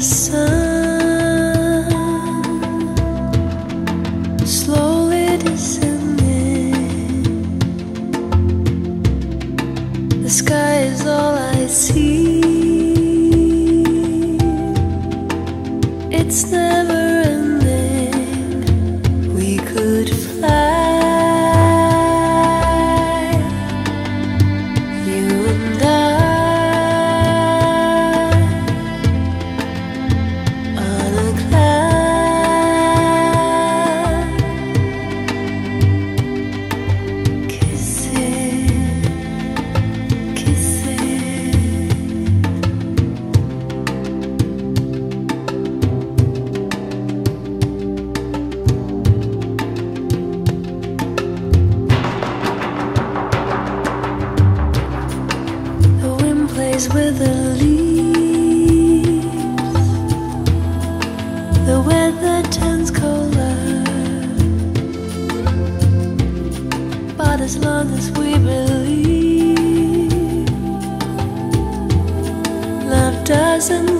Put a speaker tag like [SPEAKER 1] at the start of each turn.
[SPEAKER 1] the sun slowly descending. The sky is all I see. It's never ending. We could fly, you and I. plays with the leaves. The weather turns colder. But as long as we believe, love doesn't